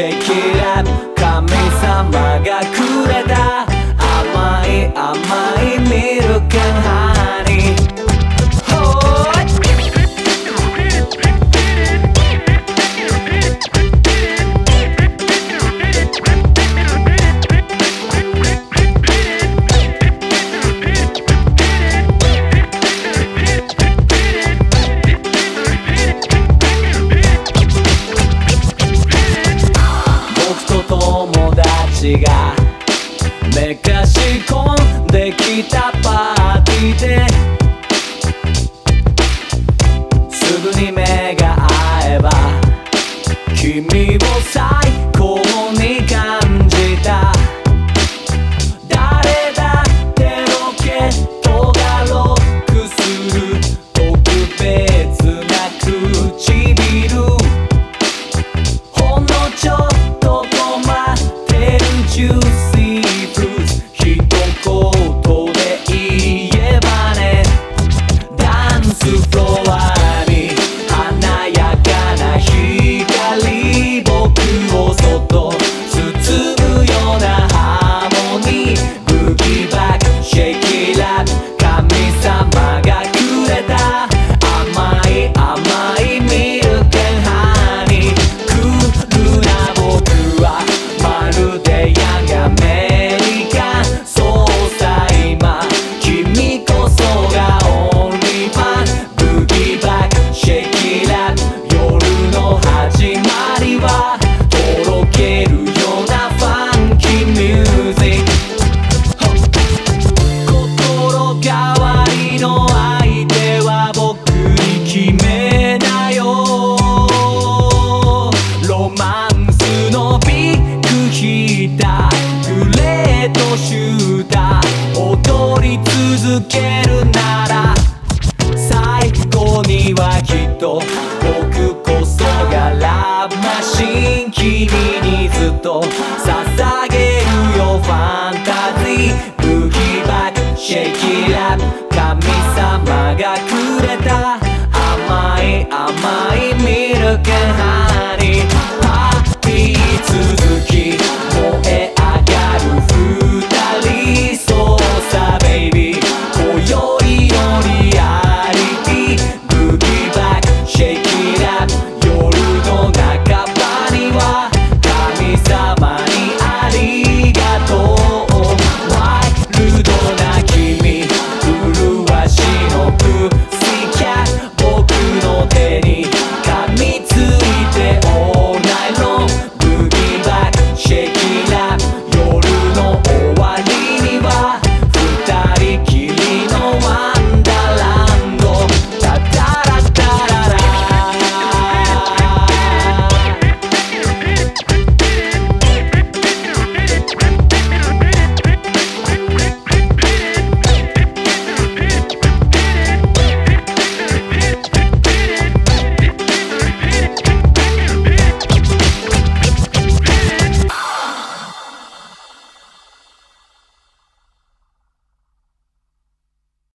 Shake it up 神様が来る友達がめかし込んできたパーティーで。すぐに目が合えば君を咲い you see. 続けるなら最高にはきっと僕こそがラブマシン。君にずっと捧げるよファンタジー。ブギーバシェキ